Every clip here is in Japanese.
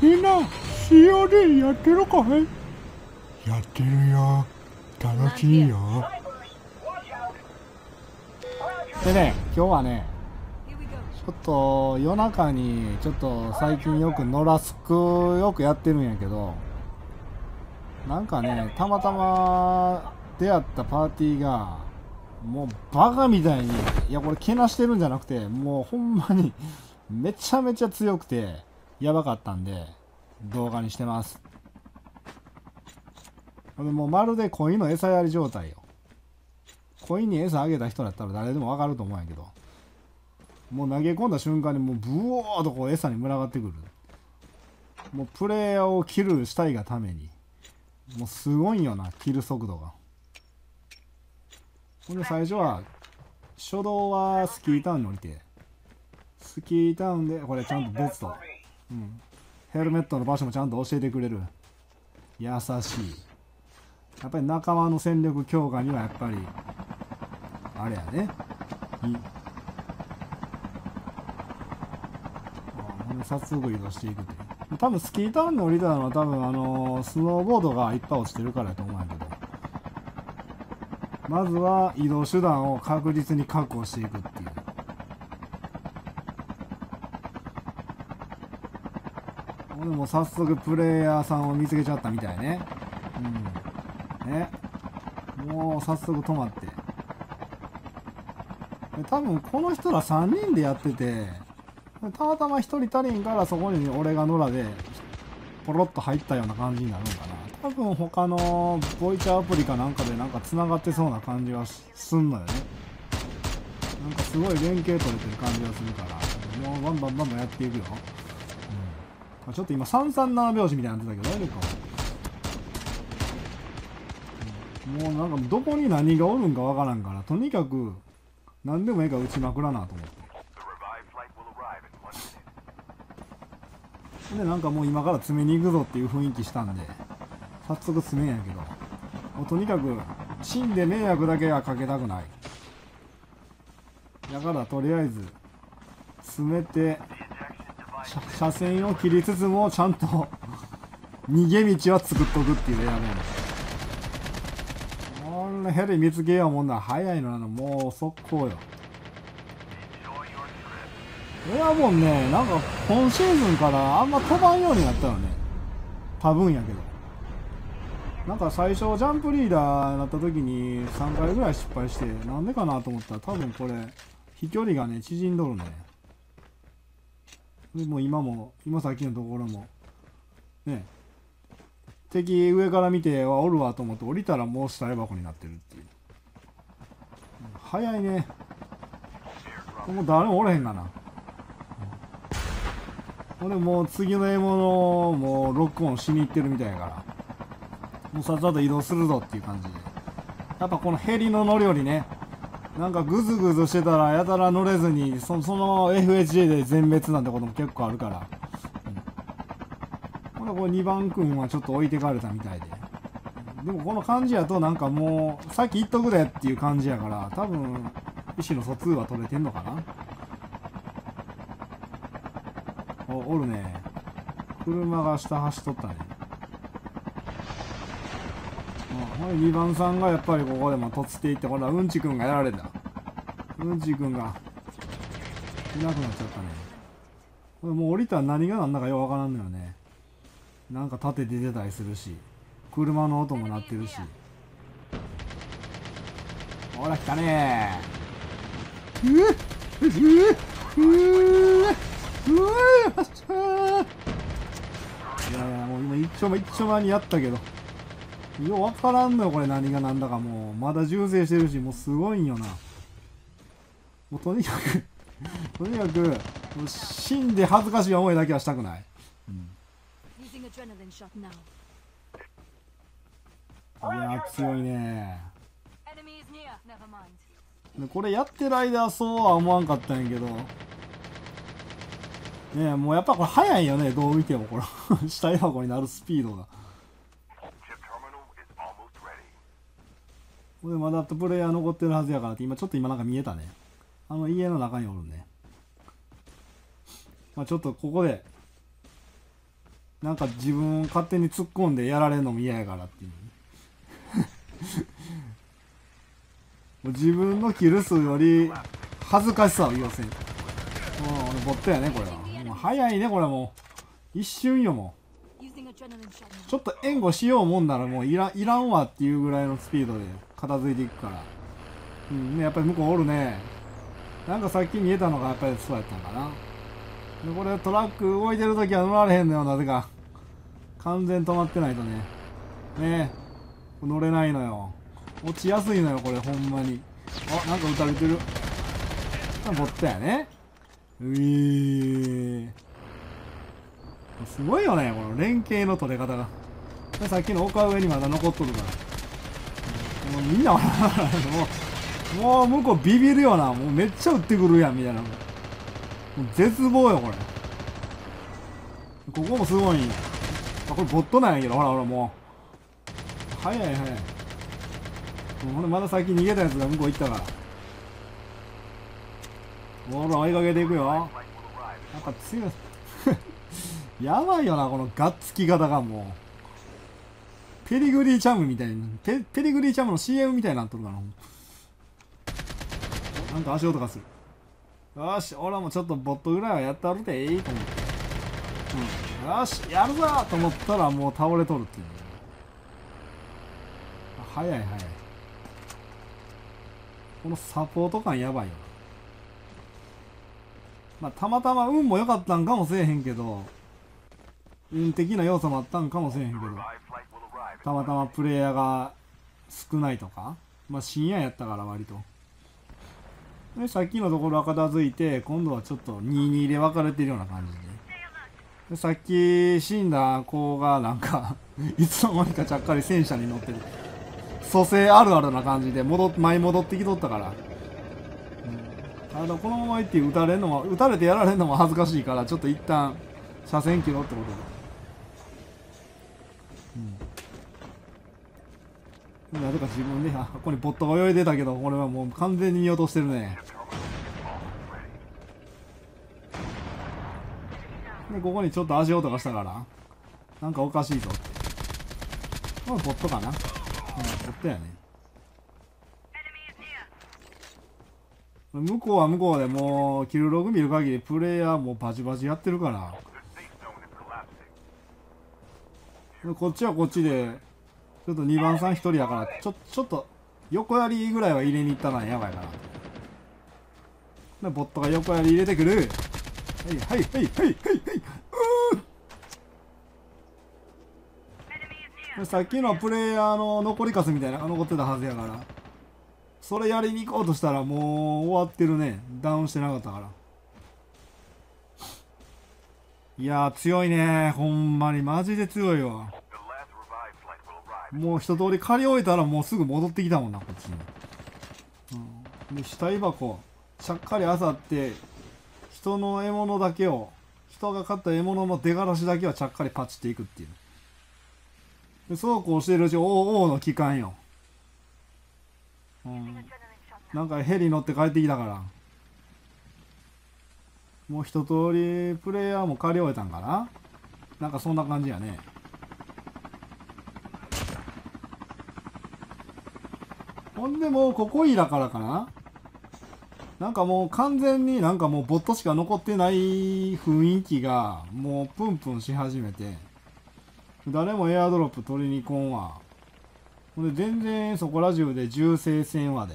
みんな COD やってるかい？やってるよ楽しいよでね今日はね.ちょっと夜中にちょっと最近よくノラスクよくやってるんやけどなんかねたまたま出会ったパーティーがもうバカみたいにいやこれけなしてるんじゃなくてもうほんまにめちゃめちゃ強くてやばかったんで動画にしてます。これもうまるで鯉の餌やり状態よ。鯉に餌あげた人だったら誰でもわかると思うんやけどもう投げ込んだ瞬間にもうブオーとこう餌に群がってくる。もうプレイヤーをキルしたいがためにもうすごいよなキル速度が。ほんで最初は初動はスキータウンに降りてスキータウンでこれちゃんと別と、うん、ヘルメットの場所もちゃんと教えてくれる。優しい。やっぱり仲間の戦力強化にはやっぱりあれやね。いあほんで早速移動していくっていう。多分スキータウンに降りたのは多分あのスノーボードがいっぱい落ちてるからやと思うんやけど。まずは移動手段を確実に確保していくっていう。俺も早速プレイヤーさんを見つけちゃったみたいね。うん。ね。もう早速止まって。で多分この人ら3人でやっててたまたま1人足りんからそこに俺が野良でポロッと入ったような感じになるのかな。多分他のボイチャアプリかなんかでなんか繋がってそうな感じはすんのよね。なんかすごい連携取れてる感じがするからもうバンバンバンバンやっていくよ、ちょっと今337拍子みたいになってたけど大丈夫かもうなんかどこに何がおるんかわからんからとにかく何でもええから打ちまくらなと思って。でなんかもう今から詰めに行くぞっていう雰囲気したんで早速詰めんやけどもうとにかく死んで迷惑だけはかけたくない。だからとりあえず詰めて車線を切りつつもちゃんと逃げ道は作っとくっていう選べんこんなヘリ見つけようもんな早いのなのもう速攻よエアボンね、なんか今シーズンからあんま飛ばんようになったよね。多分やけど。なんか最初ジャンプリーダーになった時に3回ぐらい失敗して、なんでかなと思ったら多分これ、飛距離がね、縮んどるね。もう今も、今さっきのところも、ね、敵上から見て、はおるわと思って降りたらもう死体箱になってるっていう。早いね。もう誰もおれへんがな。ほんでもう次の獲物をもうロックオンしに行ってるみたいやからもうさっさと移動するぞっていう感じでやっぱこのヘリの乗りよりねなんかグズグズしてたらやたら乗れずにそその FHA で全滅なんてことも結構あるから、うん、ほんでこれ2番君はちょっと置いてかれたみたいで。でもこの感じやとなんかもうさっき言っとくでっていう感じやから多分意思の疎通は取れてんのかな。おおるね。車が下走っとったねあほんで2番さんがやっぱりここでもとつっていってほらうんちくんがやられた。うんちくんが。いなくなっちゃったね。これもう降りたら何がなんだかようわからんのよね。なんか盾出てたりするし車の音も鳴ってるし。ほら来たね。ーうっうっうっうわーよっしゃーいやいやもう今一丁前一丁前にやったけどようわからんのよこれ何が何だかもう。まだ銃声してるしもうすごいんよな。もうとにかく とにかく死んで恥ずかしい思いだけはしたくない、うん.いや強いね。これやってる間はそうは思わんかったんやけど。ねえもうやっぱこれ早いよねどう見ても。これ 死体箱になるスピードがこれまだプレイヤー残ってるはずやからって今ちょっと今なんか見えたね。あの家の中におるね。まあちょっとここでなんか自分勝手に突っ込んでやられるのも嫌やからっていう。もう自分のキル数より恥ずかしさを優先もう俺ボットやねこれは。もう早いねこれもう。一瞬よもう。ちょっと援護しようもんならもういらいらんわっていうぐらいのスピードで。片付いていくから。うんねやっぱり向こうおるね。なんかさっき見えたのがやっぱりそうやったんかな。でこれトラック動いてる時は乗られへんのよなぜか。完全止まってないとね。ね。え乗れないのよ。落ちやすいのよこれほんまに。あなんか撃たれてる。あボットやね。ういー。すごいよねこの連携の取れ方が。さっきの丘上にまだ残っとるから。もうみんな笑わないもうもう向こうビビるよなもうめっちゃ撃ってくるやんみたいな。もう絶望よこれ。ここもすごいあこれボットなんやけどほらほらもう。早い早い。もうほんでまだ先逃げたやつが向こう行ったから。ほら追いかけていくよ。なんか強い。やばいよなこのガッツき方がもう。ペリグリーチャムみたいなペペリグリーチャムの CM みたいになっとるかななんか足音がする。よし俺もちょっとボットぐらいはやってあるでいいと思って、うん、よしやるぞと思ったらもう倒れとるっていう。早い早い。このサポート感やばいよまあたまたま運も良かったんかもしれへんけど運的な要素もあったんかもしれへんけど。たまたまプレイヤーが少ないとかまあ深夜やったから割と。でさっきのところは片付いて今度はちょっと22で分かれてるような感じで。でさっき死んだ子がなんか いつの間にかちゃっかり戦車に乗ってる。蘇生あるあるな感じで戻っ前戻ってきとったから、うん、ただこのまま行って撃たれんのも撃たれてやられるのも恥ずかしいからちょっと一旦車線切ろうってことで。なぜか自分で、あ、ここにボットが泳いでたけど、これはもう完全に見落としてるね。で、ここにちょっと足音がしたから、なんかおかしいぞって。これボットかな？うん、ボットやね。向こうは向こうでもう、キルログ見る限り、プレイヤーもバチバチやってるから、こっちはこっちで、ちょっと2番さん1人やから、ちょ、ちょっと、横やりぐらいは入れに行ったらやばいから。で、ボットが横やり入れてくる。はい、はい、はい、はい、はい、はい。うーさっきのプレイヤーの残りカスみたいなのが残ってたはずやから。それやりに行こうとしたらもう終わってるね。ダウンしてなかったから。いやー強いね。ほんまにマジで強いわ。もう一通り借り終えたらもうすぐ戻ってきたもんなこっちに、うん、で死体箱。ちゃっかりあさって人の獲物だけを人が買った獲物の出がらしだけはちゃっかりパチっていくっていう。でそうこうしてるうちおおおの期間よ、うん、なんかヘリ乗って帰ってきたから。もう一通りプレイヤーも借り終えたんかな。なんかそんな感じやね。ほんでもうここいらからかな？なんかもう完全になんかもうボットしか残ってない雰囲気がもうプンプンし始めて誰もエアドロップ取りに来んわ。ほんで全然そこら中で銃声戦話で。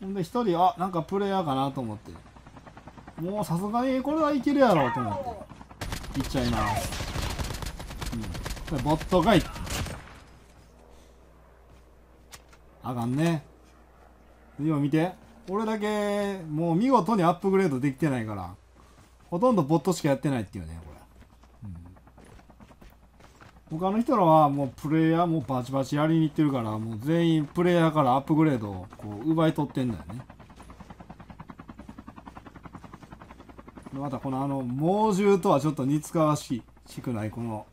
ほんで一人あなんかプレイヤーかなと思って。もうさすがにこれはいけるやろうと思って。行っちゃいます。うん。ボットがいあかんね。今見て。俺だけもう見事にアップグレードできてないからほとんどボットしかやってないっていうねこれ、うん。他の人らはもうプレイヤーもバチバチやりに行ってるからもう全員プレイヤーからアップグレードをこう奪い取ってんだよね。またこのあの猛獣とはちょっと似つかわしくないこの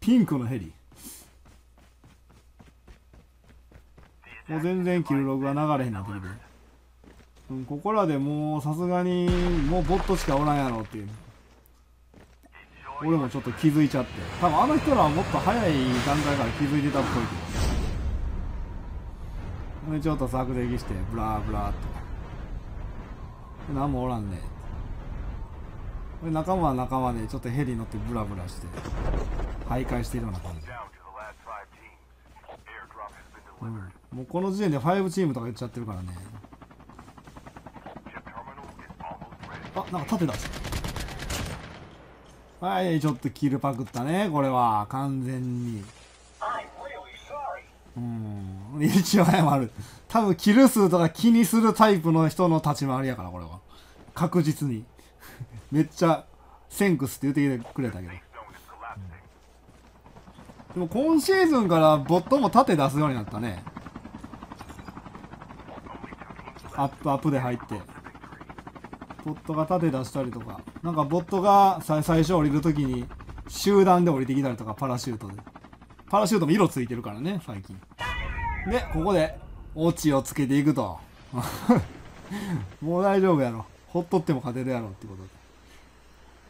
ピンクのヘリ。もう全然キルログが流れへんなってきて、うん、ここらでもうさすがにもうボットしかおらんやろっていう。俺もちょっと気づいちゃって。多分あの人らはもっと早い段階から気づいてたっぽいけど。でちょっと索敵してブラーブラーっと何もおらんねで仲間は仲間でちょっとヘリ乗ってブラブラして徘徊してるような感じ。もうこの時点で5チームとか言っちゃってるからね。あなんか盾だはいちょっとキルパクったねこれは。完全に。うん。一応謝る。多分キル数とか気にするタイプの人の立ち回りやからこれは。確実に。めっちゃセンクスって言ってくれたけど。でも今シーズンからボットも盾出すようになったね。アップアップで入って。ボットが盾出したりとか。なんかボットが最初降りるときに集団で降りてきたりとかパラシュートで。パラシュートも色ついてるからね最近。でここでオチをつけていくと。もう大丈夫やろ。ほっとっても勝てるやろってことで。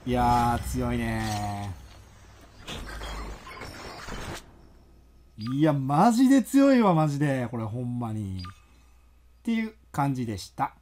いやー強いねー。いやマジで強いわマジで。これほんまに。っていう感じでした。